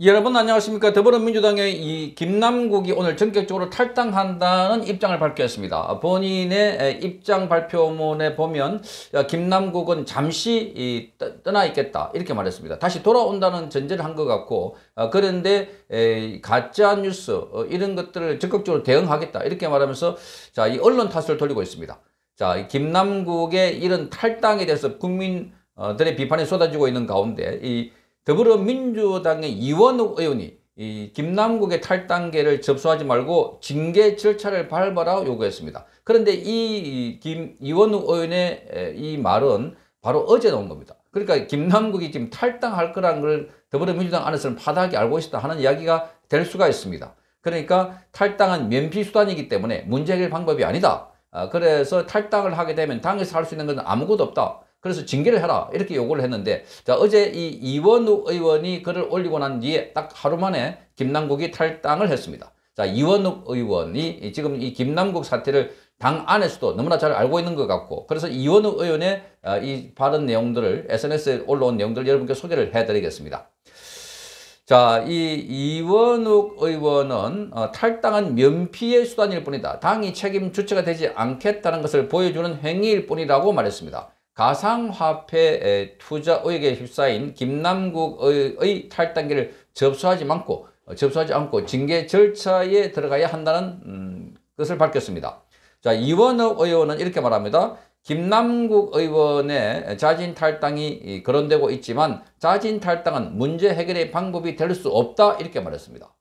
여러분 안녕하십니까 더불어민주당의 이 김남국이 오늘 전격적으로 탈당한다는 입장을 밝혔습니다. 본인의 입장 발표문에 보면 김남국은 잠시 떠나 있겠다 이렇게 말했습니다. 다시 돌아온다는 전제를 한 것 같고 어, 그런데 가짜 뉴스 어, 이런 것들을 적극적으로 대응하겠다 이렇게 말하면서 자이 언론 탓을 돌리고 있습니다. 자 김남국의 이런 탈당에 대해서 국민 들의 비판이 쏟아지고 있는 가운데 이 더불어민주당의 이원욱 의원이 이 김남국의 탈당계를 접수하지 말고 징계 절차를 밟아라 요구했습니다. 그런데 이 김 이원욱 의원의 이 말은 바로 어제 나온 겁니다. 그러니까 김남국이 지금 탈당할 거라는 걸 더불어민주당 안에서는 파다하게 알고 있다 하는 이야기가 될 수가 있습니다. 그러니까 탈당은 면피 수단이기 때문에 문제 해결 방법이 아니다. 아, 그래서 탈당을 하게 되면 당에서 할 수 있는 것은 아무것도 없다. 그래서 징계를 해라 이렇게 요구를 했는데 자 어제 이 이원우 의원이 글을 올리고 난 뒤에 딱 하루 만에 김남국이 탈당을 했습니다. 자 이원우 의원이 지금 이 김남국 사태를 당 안에서도 너무나 잘 알고 있는 것 같고 그래서 이원우 의원의 아, 이 발언 내용들을 SNS에 올라온 내용들을 여러분께 소개를 해드리겠습니다. 자, 이 이원욱 의원은 어, 탈당한 면피의 수단일 뿐이다. 당이 책임 주체가 되지 않겠다는 것을 보여주는 행위일 뿐이라고 말했습니다. 가상화폐 투자 의혹에 휩싸인 김남국의 탈당기를 접수하지 않고 어, 접수하지 않고 징계 절차에 들어가야 한다는 음, 것을 밝혔습니다. 자 이원욱 의원은 이렇게 말합니다. 김남국 의원의 자진 탈당이 거론되고 있지만 자진 탈당은 문제 해결의 방법이 될 수 없다 이렇게 말했습니다.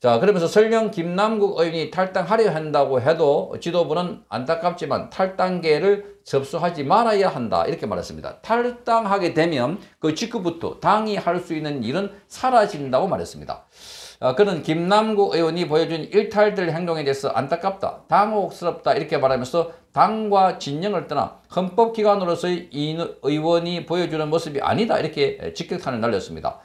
자, 그러면서 설령 김남국 의원이 탈당하려 한다고 해도 지도부는 안타깝지만 탈당계를 접수하지 말아야 한다. 이렇게 말했습니다. 탈당하게 되면 그 직후부터 당이 할 수 있는 일은 사라진다고 말했습니다. 아, 그는 김남국 의원이 보여준 일탈들 행동에 대해서 안타깝다, 당혹스럽다 이렇게 말하면서 당과 진영을 떠나 헌법기관으로서의 이 의원이 보여주는 모습이 아니다 이렇게 직격탄을 날렸습니다.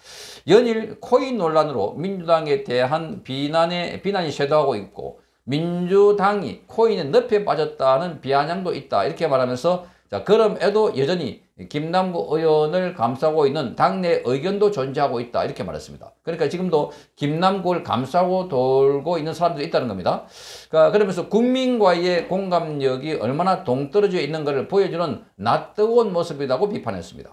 연일 코인 논란으로 민주당에 대한 비난에, 비난이 쇄도하고 있고 민주당이 코인의 늪에 빠졌다는 비아냥도 있다 이렇게 말하면서 자 그럼에도 여전히 김남국 의원을 감싸고 있는 당내 의견도 존재하고 있다 이렇게 말했습니다. 그러니까 지금도 김남국을 감싸고 돌고 있는 사람들이 있다는 겁니다. 그러니까 그러면서 국민과의 공감력이 얼마나 동떨어져 있는 것을 보여주는 낯뜨거운 모습이라고 비판했습니다.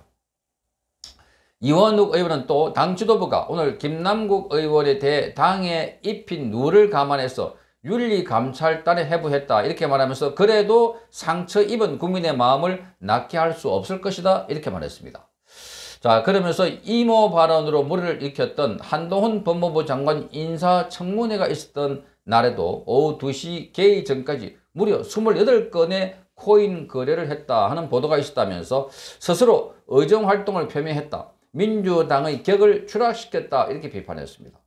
이원욱 의원은 또 당 지도부가 오늘 김남국 의원에 대해 당에 입힌 누를 감안해서 윤리감찰단에 해부했다 이렇게 말하면서 그래도 상처 입은 국민의 마음을 낫게 할 수 없을 것이다 이렇게 말했습니다. 자 그러면서 이모 발언으로 물을 일으켰던 한동훈 법무부 장관 인사청문회가 있었던 날에도 오후 2시 개의 전까지 무려 28건의 코인 거래를 했다 하는 보도가 있었다면서 스스로 의정활동을 표명했다. 민주당의 격을 추락시켰다 이렇게 비판했습니다.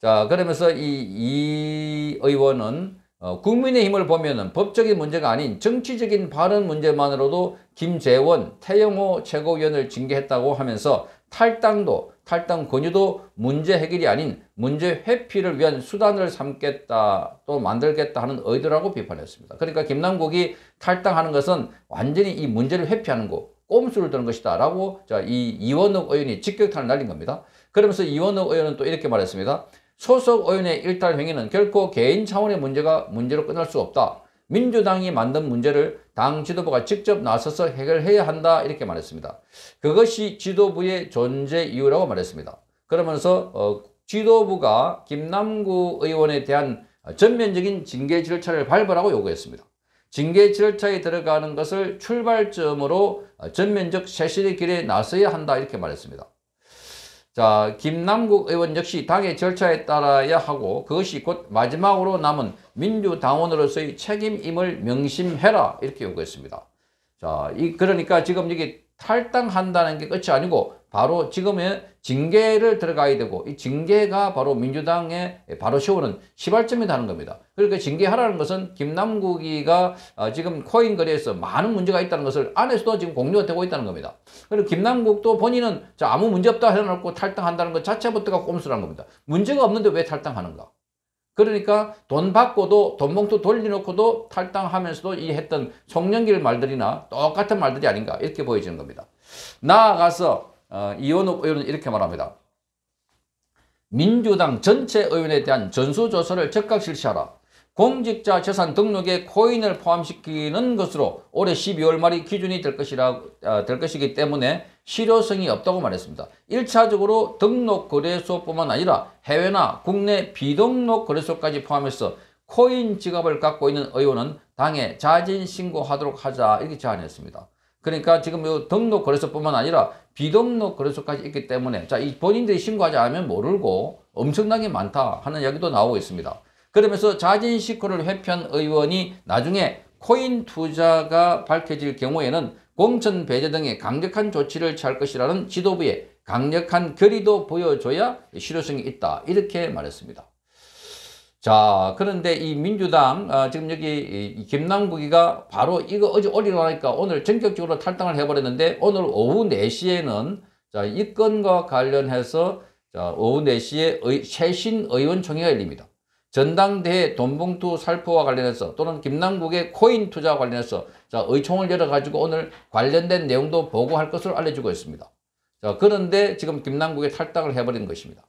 자 그러면서 이, 이 의원은 어, 국민의힘을 보면은 법적인 문제가 아닌 정치적인 발언 문제만으로도 김재원, 태영호 최고위원을 징계했다고 하면서 탈당도 탈당 권유도 문제 해결이 아닌 문제 회피를 위한 수단을 삼겠다 또 만들겠다 하는 의도라고 비판했습니다. 그러니까 김남국이 탈당하는 것은 완전히 이 문제를 회피하는 거 꼼수를 드는 것이다 라고 자, 이 이원욱 의원이 직격탄을 날린 겁니다. 그러면서 이원욱 의원은 또 이렇게 말했습니다. 소속 의원의 일탈 행위는 결코 개인 차원의 문제가 문제로 끝날 수 없다. 민주당이 만든 문제를 당 지도부가 직접 나서서 해결해야 한다 이렇게 말했습니다. 그것이 지도부의 존재 이유라고 말했습니다. 그러면서 어, 지도부가 김남구 의원에 대한 전면적인 징계 절차를 밟으라고 요구했습니다. 징계 절차에 들어가는 것을 출발점으로 전면적 쇄신의 길에 나서야 한다 이렇게 말했습니다. 자, 김남국 의원 역시 당의 절차에 따라야 하고 그것이 곧 마지막으로 남은 민주당원으로서의 책임임을 명심해라 이렇게 요구했습니다. 자, 이 그러니까 지금 여기 탈당한다는 게 끝이 아니고 바로 지금의 징계를 들어가야 되고 이 징계가 바로 민주당에 바로 세우는 시발점이라는 겁니다. 그러니까 징계하라는 것은 김남국이가 어, 지금 코인 거래에서 많은 문제가 있다는 것을 안에서도 지금 공유가 되고 있다는 겁니다. 그리고 김남국도 본인은 아무 문제 없다 해놓고 탈당한다는 것 자체부터가 꼼수라는 겁니다. 문제가 없는데 왜 탈당하는가? 그러니까 돈 받고도 돈 봉투 돌려놓고도 탈당하면서도 이 했던 송년길 말들이나 똑같은 말들이 아닌가 이렇게 보여지는 겁니다. 나아가서 어, 이원욱 의원은 이렇게 말합니다. 민주당 전체 의원에 대한 전수조사를 즉각 실시하라. 공직자 재산 등록에 코인을 포함시키는 것으로 올해 12월 말이 기준이 될, 것이라, 아, 될 것이기 때문에 실효성이 없다고 말했습니다. 1차적으로 등록 거래소뿐만 아니라 해외나 국내 비등록 거래소까지 포함해서 코인 지갑을 갖고 있는 의원은 당에 자진 신고하도록 하자 이렇게 제안했습니다. 그러니까 지금 이 등록 거래소뿐만 아니라 비등록 거래소까지 있기 때문에 자, 이 본인들이 신고하지 않으면 모르고 엄청나게 많다 하는 이야기도 나오고 있습니다. 그러면서 자진 신고를 회피한 의원이 나중에 코인 투자가 밝혀질 경우에는 공천 배제 등의 강력한 조치를 취할 것이라는 지도부의 강력한 결의도 보여줘야 실효성이 있다. 이렇게 말했습니다. 자, 그런데 이 민주당, 어, 지금 여기 이 김남국이가 바로 이거 어제 올리려니까 오늘 전격적으로 탈당을 해버렸는데 오늘 오후 4시에는 자, 이 건과 관련해서 자, 오후 4시에 의, 최신 의원총회가 열립니다. 전당대회 돈봉투 살포와 관련해서 또는 김남국의 코인 투자와 관련해서 자, 의총을 열어가지고 오늘 관련된 내용도 보고할 것을 알려주고 있습니다. 자, 그런데 지금 김남국의 탈당을 해버린 것입니다.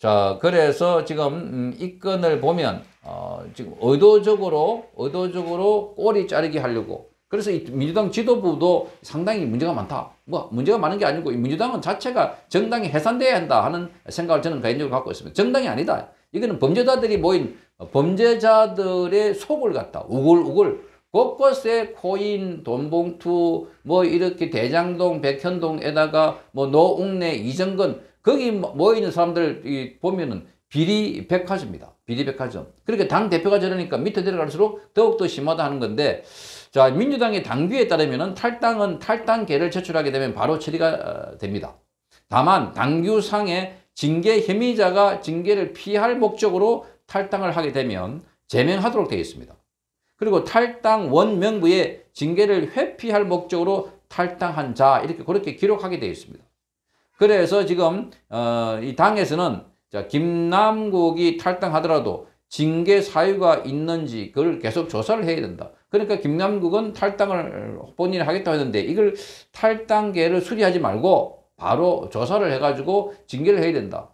자, 그래서 지금 음, 이 건을 보면 어, 지금 의도적으로 의도적으로 꼬리 자르기 하려고 그래서 이 민주당 지도부도 상당히 문제가 많다. 뭐 문제가 많은 게 아니고 민주당은 자체가 정당이 해산돼야 한다 하는 생각을 저는 개인적으로 갖고 있습니다. 정당이 아니다. 이거는 범죄자들이 모인 범죄자들의 속을 갖다 우글우글 곳곳에 코인, 돈봉투, 뭐 이렇게 대장동, 백현동에다가 뭐 노웅래, 이정근 거기 모이는 사람들 보면은 비리 백화점입니다. 비리 백화점. 그렇게 당 대표가 저러니까 밑에 내려갈수록 더욱더 심하다 하는 건데 자 민주당의 당규에 따르면은 탈당은 탈당계를 제출하게 되면 바로 처리가 어, 됩니다. 다만 당규상의 징계 혐의자가 징계를 피할 목적으로 탈당을 하게 되면 제명하도록 되어 있습니다. 그리고 탈당 원명부에 징계를 회피할 목적으로 탈당한 자 이렇게 그렇게 기록하게 되어 있습니다. 그래서 지금 어, 이 당에서는 자, 김남국이 탈당하더라도 징계 사유가 있는지 그걸 계속 조사를 해야 된다. 그러니까 김남국은 탈당을 본인이 하겠다고 했는데 이걸 탈당계를 수리하지 말고 바로 조사를 해가지고 징계를 해야 된다.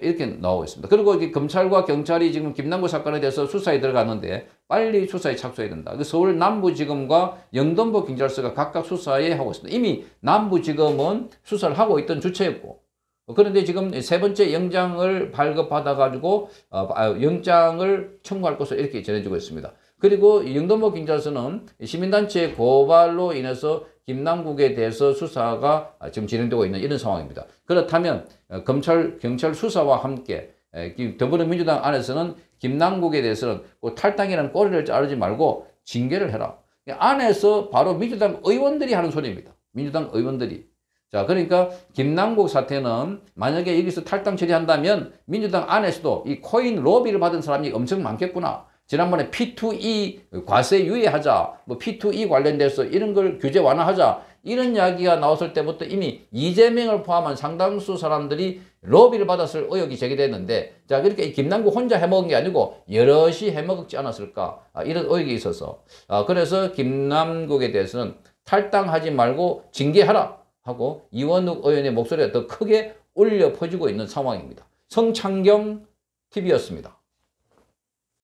이렇게 나오고 있습니다. 그리고 검찰과 경찰이 지금 김남국 사건에 대해서 수사에 들어갔는데 빨리 수사에 착수해야 된다. 그 서울 남부지검과 영등포 경찰서가 각각 수사에 하고 있습니다. 이미 남부지검은 수사를 하고 있던 주체였고 그런데 지금 세 번째 영장을 발급받아가지고 어, 아, 영장을 청구할 것으로 이렇게 전해지고 있습니다. 그리고 영등포 경찰서는 시민단체 고발로 인해서 김남국에 대해서 수사가 지금 진행되고 있는 이런 상황입니다. 그렇다면 어, 검찰, 경찰 수사와 함께 더불어민주당 안에서는 김남국에 대해서는 그 탈당이라는 꼬리를 자르지 말고 징계를 해라. 안에서 바로 민주당 의원들이 하는 소리입니다. 민주당 의원들이. 자, 그러니까 김남국 사태는 만약에 여기서 탈당 처리한다면 민주당 안에서도 이 코인 로비를 받은 사람이 엄청 많겠구나. 지난번에 P2E 과세 유예하자, 뭐 P2E 관련돼서 이런 걸 규제 완화하자, 이런 이야기가 나왔을 때부터 이미 이재명을 포함한 상당수 사람들이 로비를 받았을 의혹이 제기됐는데, 자, 그렇게 김남국 혼자 해먹은 게 아니고 여럿이 해먹지 않았을까, 아, 이런 의혹이 있어서, 아, 그래서 김남국에 대해서는 탈당하지 말고 징계하라 하고 이원욱 의원의 목소리가 더 크게 울려 퍼지고 있는 상황입니다. 성창경 TV였습니다.